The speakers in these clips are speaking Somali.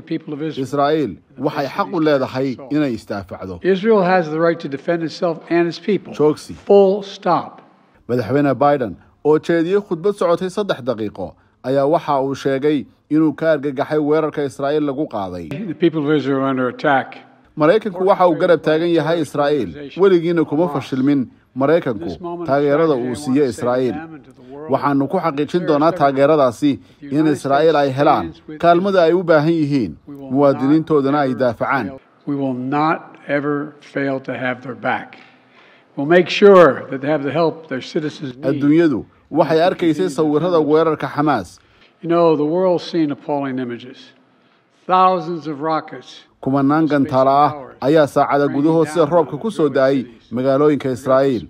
israa'iil waxay xaq u leedahay inay istaafacdo. Israel has the right to defend itself and its people. joogsi Full stop. madaxweyne biden oo jeediyey khudbad socotay saddex daqiiqo ayaa waxa uu sheegay inuu ka argagaxay weerarka israa'iil lagu qaaday Maraykanku waxa uu garab taagan yahay israa'iil. Weligiina kuma fashilmin maraykanku. Taageerada uu siiyo israa'iil. waxaanu ku xaqiijin doonaa taageeradaasi in israa'iil ay helaan. kaalmada ay u baahan yihiin muwaadiniintoodana ay daafacaan. adduunyadu waxay arkaysay sawirada weerarka xamaas Kumanaan gantaala ah ayaa saacada gudahood sida roobka ku soo da'ay magaalooyinka israa'iil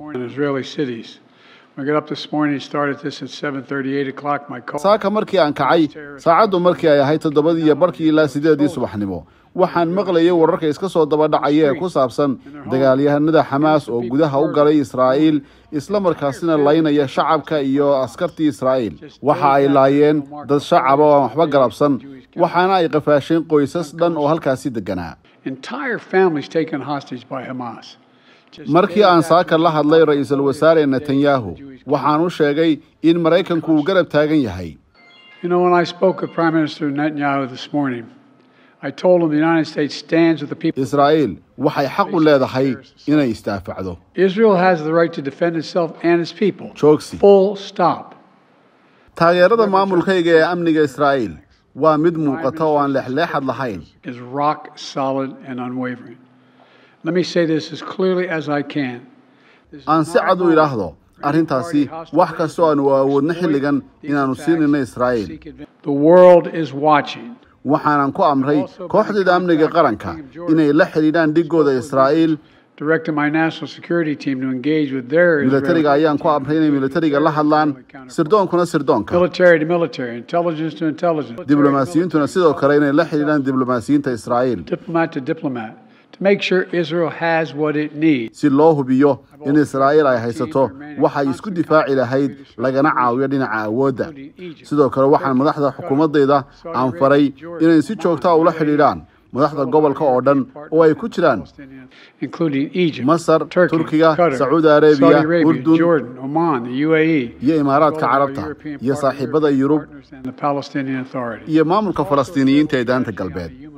In Israeli cities. When I got up this morning, started this at 7:30, 8 o'clock. My call. saaka markii aan kacay saacaddu markii ay ahayd toddobadii iyo barkii ilaa sideedii subaxnimo. Waxaan maqlayay wararka iska soo daba dhacaya ee ku saabsan dagaalyahanada xamaas oo gudaha u galay israa'iil isla markaasina laynaya shacabka iyo askartii israa'iil. Waxa ay laayeen dad shacaba oo aan waxba galabsan. Waxaana ay qafaasheen qoysas dhan oo halkaasi deganaa markii aan saaka la hadlay ra'iisul wasaare netanyahu waxaan u sheegay in maraykanku uu garab taagan yahay. Israa'iil waxay xaq u leedahay inay istaafacdo. Israel has the right to defend itself and its people. joogsi taageerada maamulkayga ee amniga israa'iil waa mid muuqata oo aan leexleexad lahayn aan si cad u idhaahdo arrintaasi wax kastoo aanu awoodno xilligan inaannu siinayno israa'iil. waxaanan ku amray kooxdeeda amniga qaranka inay la xidhiidhaan dhigooda israa'iil. Directed my national security team to engage with their milatariga Israeli ayaan ku amray inay milatariga la hadlaan sirdoonkuna sirdoonka diblomaasiyiintuna sidoo kale inay la xidhiidhaan diblomaasiyiinta israa'iil diplomat to diplomat, to make sure Israel has what it needs. si loo hubiyo in israa'iil ay haysato waxay isku difaaci lahayd lagana caawiyo dhinaca awoodda sidoo kale waxaan madaxda xukuumaddayda aan faray inay si joogtaa ula xidhiidhaan madaxda gobolka oo dhan oo ay ku jiraan. Masar, Turkiga, Qatar, Saudi Arabia, Saudi Arabia, Urdun, Jordan, Oman, the UAE, iyo imaaraadka carabta iyo saaxiibada yurub iyo maamulka falastiiniyiinta ee daanta galbeed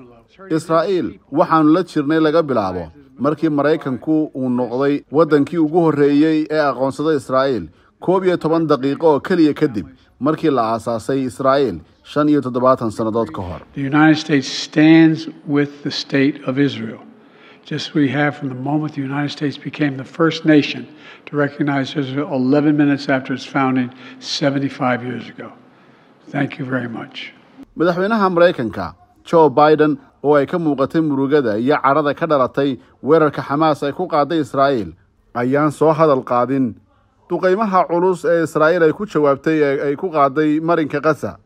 israa'iil waxaannu la jirnay laga bilaabo markii maraykanku uu noqday waddankii ugu horreeyey ee aqoonsada israa'iil koob iyo toban daqiiqo oo keliya kadib markii la aasaasay israa'iil shan iyo toddobaatan sannadood ka hor The United States stands with the state of Israel, just as we have from the moment the United States became the first nation to recognize Israel 11 minutes after its founding 75 years ago. Thank you very much. madaxweynaha maraykanka joe biden oo ay ka muuqatay murugada iyo cadhada ka dhalatay weerarka xamaas ay ku qaaday israa'iil ayaan soo hadal qaadin. Duqaymaha culus ee israa'iil ay ku jawaabtay ay ku qaaday marinka kasa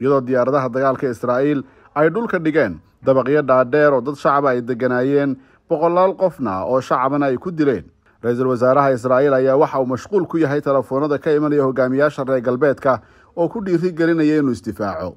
iyadoo diyaaradaha dagaalka israa'iil ay dhulka dhigeen dabaqyo dhaadheer oo dad shacaba ay degganaayeen boqolaal qofna oo shacabana ay ku dileen. Ra'iisul wasaaraha israa'iil ayaa waxa uu mashquul ku yahay telefoonada ka imanaya hogaamiyaasha reer galbeedka oo ku dhiiri gelinaya inuu isdifaaco